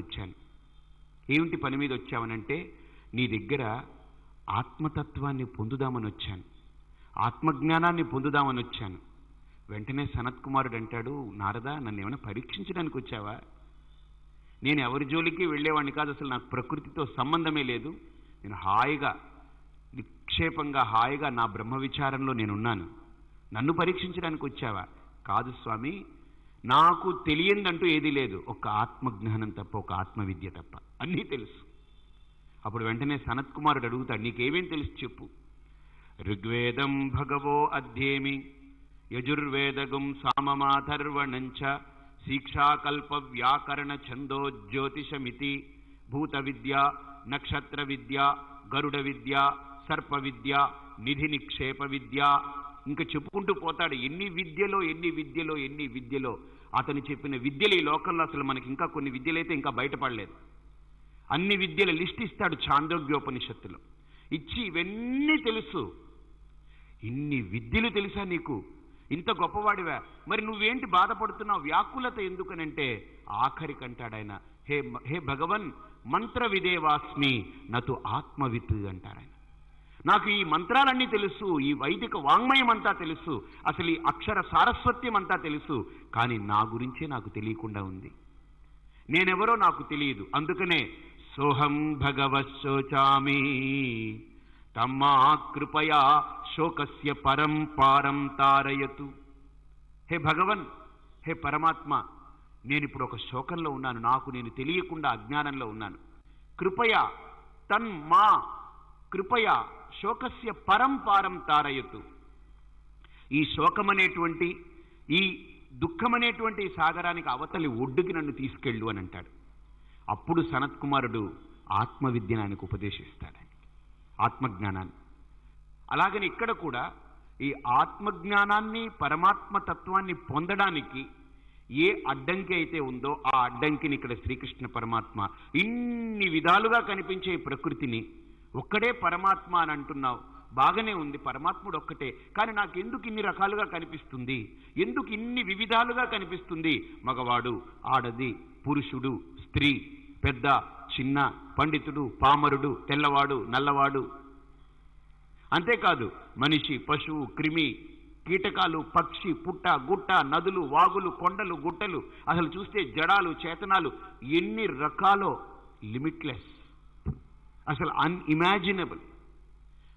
వచ్చాను ఏమిటి పని మీద వచ్చావనంటే నీ దగ్గర ఆత్మతత్వాన్ని పొందుదామని వచ్చాను. ఆత్మజ్ఞానాన్ని పొందుదామని వచ్చాను. వెంటనే సనత్ కుమారుడు అంటాడు నారదా నన్ను ఏమైనా పరీక్షించడానికి వచ్చావా? నేను ఎవరి జోలికి వెళ్ళేవాడిని కాదు అసలు నాకు ప్రకృతితో సంబంధమే లేదు. నేను హాయిగా నిక్షేపంగా హాయిగా నా బ్రహ్మ విచారంలో నేనున్నాను. నన్ను పరీక్షించడానికి వచ్చావా? కాదు స్వామి నాకు తెలియందంటూ ఏదీ లేదు. ఒక ఆత్మజ్ఞానం తప్ప ఒక ఆత్మవిద్య తప్ప. అన్నీ తెలుసు. అప్పుడు వెంటనే సనత్ కుమారుడు అడుగుతాడు నీకేమేం తెలుసు చెప్పు. ఋగ్వేదం భగవో అధ్యేమి యజుర్వేదగం సామమాథర్వణంచ శిక్షాకల్ప వ్యాకరణ ఛందో జ్యోతిషమితి భూత విద్య నక్షత్ర విద్య గరుడ విద్య సర్ప విద్య నిధి నిక్షేప విద్య ఇంకా చెప్పుకుంటూ పోతాడు ఎన్ని విద్యలో ఎన్ని విద్యలో ఎన్ని విద్యలో. అతను చెప్పిన విద్యలు ఈ లోకంలో అసలు మనకి ఇంకా కొన్ని విద్యలైతే ఇంకా బయటపడలేదు. అన్ని విద్యల లిస్ట్ ఇస్తాడు చాంద్రోగ్యోపనిషత్తులో. ఇచ్చి ఇవన్నీ తెలుసు. ఇన్ని విద్యలు తెలుసా నీకు? ఇంత గొప్పవాడివా? మరి నువ్వేంటి బాధపడుతున్నావు? వ్యాకులత ఎందుకనంటే ఆఖరికంటాడు ఆయన హే హే భగవన్ మంత్ర విదేవాస్మి నతు ఆత్మవిత్ అంటారు ఆయన నాకు ఈ మంత్రాలన్నీ తెలుసు ఈ వైదిక వాంగ్మయం అంతా తెలుసు అసలు ఈ అక్షర సారస్వత్యం అంతా తెలుసు కానీ నా గురించే నాకు తెలియకుండా ఉంది. నేనెవరో నాకు తెలియదు అందుకనే సోహం భగవశోచామి తమ్మా కృపయా శోకస్య పరం పారం తారయతు. హే భగవన్ హే పరమాత్మ నేను ఇప్పుడు ఒక శోకంలో ఉన్నాను నాకు నేను తెలియకుండా అజ్ఞానంలో ఉన్నాను. కృపయా తన్మా కృపయా శోకస్య పరంపారం తారయతు. ఈ శోకమనేటువంటి ఈ దుఃఖమనేటువంటి సాగరానికి అవతలి ఒడ్డుకి నన్ను తీసుకెళ్ళు అని అంటాడు. అప్పుడు సనత్ కుమారుడు ఆత్మవిద్యను ఆయనకు ఉపదేశిస్తాడు ఆత్మజ్ఞానాన్ని. అలాగని ఇక్కడ కూడా ఈ ఆత్మజ్ఞానాన్ని పరమాత్మ తత్వాన్ని పొందడానికి ఏ అడ్డంకి అయితే ఉందో ఆ అడ్డంకిని ఇక్కడ శ్రీకృష్ణ పరమాత్మ ఇన్ని విధాలుగా కనిపించే ప్రకృతిని ఒక్కడే పరమాత్మ అని అంటున్నావు. బాగానే ఉంది పరమాత్ముడు ఒక్కటే. కానీ నాకు ఎందుకు ఇన్ని రకాలుగా కనిపిస్తుంది? ఎందుకు ఇన్ని వివిధాలుగా కనిపిస్తుంది? మగవాడు ఆడది పురుషుడు స్త్రీ పెద్ద చిన్న పండితుడు పామరుడు తెల్లవాడు నల్లవాడు. అంతేకాదు మనిషి పశువు క్రిమి కీటకాలు పక్షి పుట్ట గుట్ట నదులు వాగులు కొండలు గుట్టలు. అసలు చూస్తే జడాలు చేతనాలు ఎన్ని రకాలో లిమిట్లెస్. అసలు అన్ఇమాజినబుల్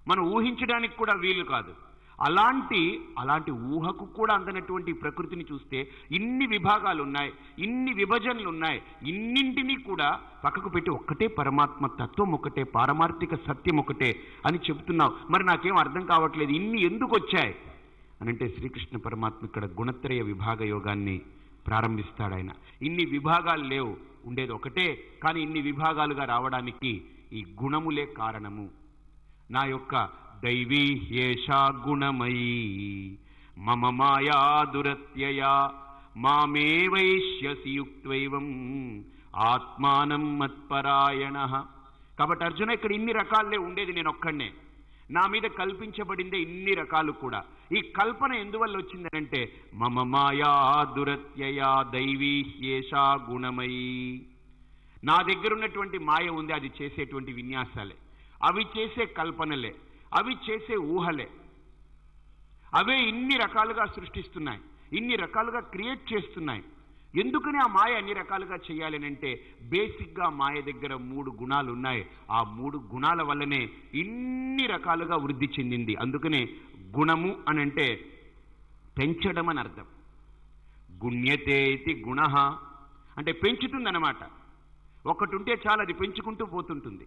మనం ఊహించడానికి కూడా వీలు కాదు. అలాంటి అలాంటి ఊహకు కూడా అందనటువంటి ప్రకృతిని చూస్తే ఇన్ని విభాగాలు ఉన్నాయి ఇన్ని విభజనలు ఉన్నాయి ఇన్నింటినీ కూడా పక్కకు పెట్టి ఒక్కటే పరమాత్మ తత్వం ఒకటే పారమార్థిక సత్యం ఒకటే అని చెబుతున్నావు. మరి నాకేం అర్థం కావట్లేదు. ఇన్ని ఎందుకు వచ్చాయి? అనంటే శ్రీకృష్ణ పరమాత్మ ఇక్కడ గుణత్రయ విభాగ యోగాన్ని ప్రారంభిస్తాడు ఆయన ఇన్ని విభాగాలు లేవు. ఉండేది ఒకటే కానీ ఇన్ని విభాగాలుగా రావడానికి ఈ గుణములే కారణము. నా యొక్క దైవీ హేషా గుణమయీ మమ మాయా దురత్యయా. మామే యుక్త్వైవం. ఆత్మానం మత్పరాయణ. కాబట్టి అర్జున ఇక్కడ ఇన్ని రకాలే ఉండేది నేను ఒక్కడనే. నా మీద కల్పించబడిందే ఇన్ని రకాలు కూడా. ఈ కల్పన ఎందువల్ల వచ్చిందనంటే మమ మాయా దురత్యయా దైవీ హేషా గుణమయీ నా దగ్గర ఉన్నటువంటి మాయ ఉంది అది చేసేటువంటి విన్యాసాలే. అవి చేసే కల్పనలే. అవి చేసే ఊహలే. అవే ఇన్ని రకాలుగా సృష్టిస్తున్నాయి. ఇన్ని రకాలుగా క్రియేట్ చేస్తున్నాయి. ఎందుకని ఆ మాయ అన్ని రకాలుగా చేయాలనంటే బేసిక్గా మాయ దగ్గర మూడు గుణాలు ఉన్నాయి ఆ మూడు గుణాల వల్లనే ఇన్ని రకాలుగా వృద్ధి చెందింది. అందుకనే గుణము అనంటే పెంచడం అని అర్థం గుణ్యతే ఇది గుణ అంటే పెంచుతుందన్నమాట. ఒకటి ఉంటే చాలు అది పెంచుకుంటూ పోతుంటుంది.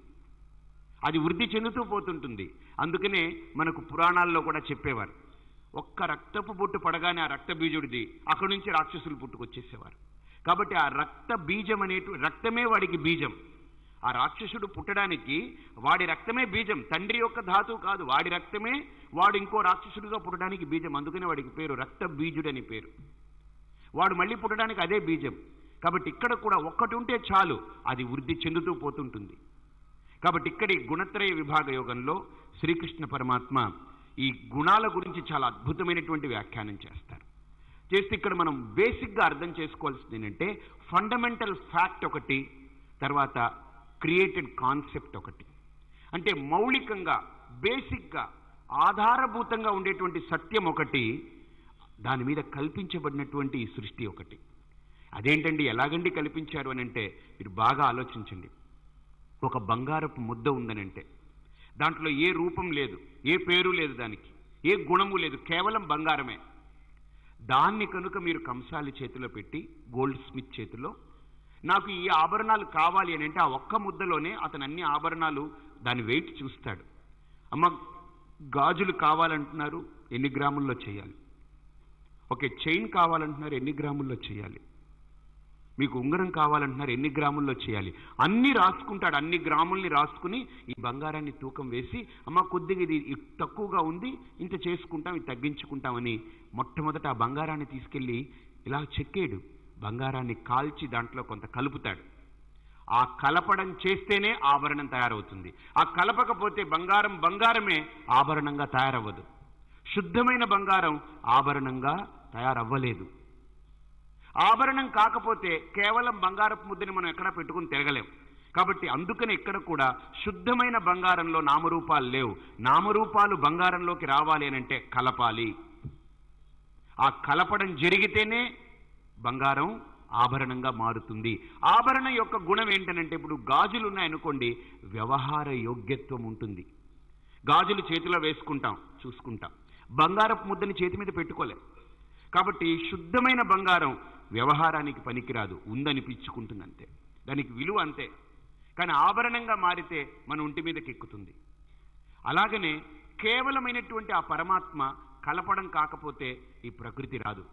అది వృద్ధి చెందుతూ పోతుంటుంది. అందుకనే మనకు పురాణాల్లో కూడా చెప్పేవారు ఒక్క రక్తపు బొట్టు పడగానే ఆ రక్త బీజుడిది అక్కడి నుంచి రాక్షసులు పుట్టుకొచ్చేసేవారు. కాబట్టి ఆ రక్త బీజం అనేటు రక్తమే వాడికి బీజం. ఆ రాక్షసుడు పుట్టడానికి వాడి రక్తమే బీజం. తండ్రి యొక్క ధాతువు కాదు వాడి రక్తమే వాడు ఇంకో రాక్షసుడిగా పుట్టడానికి బీజం. అందుకనే వాడికి పేరు రక్త బీజుడని పేరు. వాడు మళ్ళీ పుట్టడానికి అదే బీజం. కాబట్టి ఇక్కడ కూడా ఒక్కటి ఉంటే చాలు అది వృద్ధి చెందుతూ పోతుంటుంది. కాబట్టి ఇక్కడి గుణత్రయ విభాగ యోగంలో శ్రీకృష్ణ పరమాత్మ ఈ గుణాల గురించి చాలా అద్భుతమైనటువంటి వ్యాఖ్యానం చేస్తారు. చేస్తే ఇక్కడ మనం బేసిక్గా అర్థం చేసుకోవాల్సింది ఏంటంటే ఫండమెంటల్ ఫ్యాక్ట్ ఒకటి తర్వాత క్రియేటెడ్ కాన్సెప్ట్ ఒకటి. అంటే మౌలికంగా బేసిక్గా ఆధారభూతంగా ఉండేటువంటి సత్యం ఒకటి దాని మీద కల్పించబడినటువంటి ఈ సృష్టి ఒకటి. అదేంటండి ఎలాగండి కల్పించారు అని అంటే మీరు బాగా ఆలోచించండి. ఒక బంగారపు ముద్ద ఉందనంటే దాంట్లో ఏ రూపం లేదు ఏ పేరు లేదు దానికి ఏ గుణము లేదు కేవలం బంగారమే. దాన్ని కనుక మీరు కంసాలి చేతిలో పెట్టి గోల్డ్ స్మిత్ చేతిలో నాకు ఈ ఆభరణాలు కావాలి అని అంటే ఆ ఒక్క ముద్దలోనే అతను అన్ని ఆభరణాలు దాని వెయిట్ చూస్తాడు. అమ్మ గాజులు కావాలంటున్నారు ఎన్ని గ్రాముల్లో చేయాలి? ఓకే చైన్ కావాలంటున్నారు ఎన్ని గ్రాముల్లో చేయాలి? మీకు ఉంగరం కావాలంటున్నారు ఎన్ని గ్రాముల్లో చేయాలి? అన్ని రాసుకుంటాడు అన్ని గ్రాముల్ని రాసుకుని ఈ బంగారాన్ని తూకం వేసి అమ్మ కొద్దిగా ఇది తక్కువగా ఉంది ఇంత చేసుకుంటాం ఇది తగ్గించుకుంటామని మొట్టమొదట ఆ బంగారాన్ని తీసుకెళ్ళి ఇలా చెక్కాడు. బంగారాన్ని కాల్చి దాంట్లో కొంత కలుపుతాడు. ఆ కలపడం చేస్తేనే ఆభరణం తయారవుతుంది. ఆ కలపకపోతే బంగారం బంగారమే ఆభరణంగా తయారవ్వదు. శుద్ధమైన బంగారం ఆభరణంగా తయారవ్వలేదు. ఆభరణం కాకపోతే కేవలం బంగారపు ముద్దని మనం ఎక్కడా పెట్టుకుని తిరగలేం. కాబట్టి అందుకని ఇక్కడ కూడా శుద్ధమైన బంగారంలో నామరూపాలు లేవు. నామరూపాలు బంగారంలోకి రావాలి అని అంటే కలపాలి. ఆ కలపడం జరిగితేనే బంగారం ఆభరణంగా మారుతుంది. ఆభరణం యొక్క గుణం ఏంటనంటే ఇప్పుడు గాజులు ఉన్నాయనుకోండి వ్యవహార యోగ్యత్వం ఉంటుంది. గాజులు చేతిలో వేసుకుంటాం చూసుకుంటాం. బంగారపు ముద్దని చేతి మీద పెట్టుకోలేం. కాబట్టి శుద్ధమైన బంగారం వ్యవహారానికి పనికిరాదు ఉందనిపించుకుంటుంది అంతే దానికి విలువ అంతే. కానీ ఆభరణంగా మారితే మన ఒంటి మీదకి ఎక్కుతుంది. అలాగనే కేవలమైనటువంటి ఆ పరమాత్మ కలపడం కాకపోతే ఈ ప్రకృతి రాదు.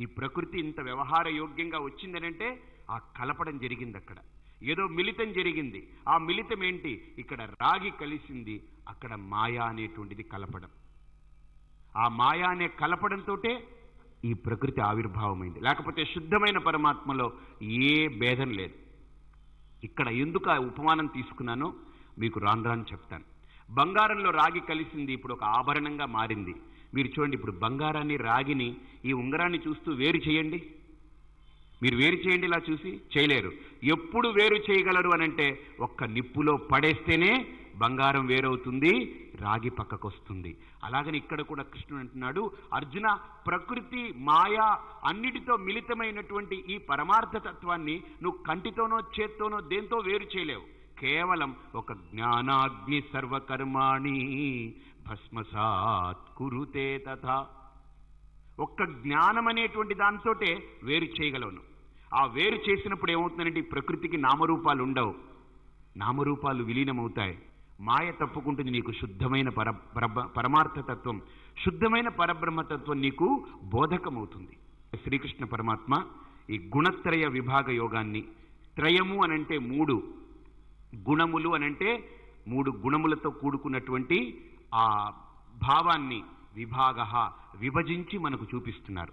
ఈ ప్రకృతి ఇంత వ్యవహార యోగ్యంగా వచ్చిందనంటే ఆ కలపడం జరిగింది అక్కడ ఏదో మిళితం జరిగింది. ఆ మిళితం ఏంటి? ఇక్కడ రాగి కలిసింది అక్కడ మాయా అనేటువంటిది కలపడం. ఆ మాయా అనే కలపడంతో ఈ ప్రకృతి ఆవిర్భావమైంది. లేకపోతే శుద్ధమైన పరమాత్మలో ఏ భేదం లేదు. ఇక్కడ ఎందుకు ఆ ఉపమానం తీసుకున్నానో మీకు రాను రాను చెప్తాను. బంగారంలో రాగి కలిసింది ఇప్పుడు ఒక ఆభరణంగా మారింది. మీరు చూడండి ఇప్పుడు బంగారాన్ని రాగిని ఈ ఉంగరాన్ని చూస్తూ వేరు చేయండి. మీరు వేరు చేయండి ఇలా చూసి చేయలేరు. ఎప్పుడు వేరు చేయగలరు అని అంటే ఒక్క నిప్పులో పడేస్తేనే బంగారం వేరవుతుంది రాగి పక్కకు వస్తుంది అలాగని ఇక్కడ కూడా కృష్ణుడు అంటున్నాడు అర్జున ప్రకృతి మాయ అన్నిటితో మిళితమైనటువంటి ఈ పరమార్థ తత్వాన్ని నువ్వు కంటితోనో చేత్తోనో దేంతో వేరు చేయలేవు. కేవలం ఒక జ్ఞానాగ్ని సర్వకర్మాణి భస్మసాత్ కురుతే తథా. ఒక్క జ్ఞానం అనేటువంటి దానితోటే వేరు చేయగలవును ఆ వేరు చేసినప్పుడు ఏమవుతుందంటే ప్రకృతికి నామరూపాలు ఉండవు నామరూపాలు విలీనమవుతాయి. మాయ తప్పుకుంటుంది నీకు శుద్ధమైన పర పరమార్థతత్వం. శుద్ధమైన పరబ్రహ్మతత్వం నీకు బోధకమవుతుంది. శ్రీకృష్ణ పరమాత్మ ఈ గుణత్రయ విభాగ యోగాన్ని త్రయము అనంటే మూడు గుణములు అనంటే మూడు గుణములతో కూడుకున్నటువంటి ఆ భావాన్ని విభాగ విభజించి మనకు చూపిస్తున్నారు.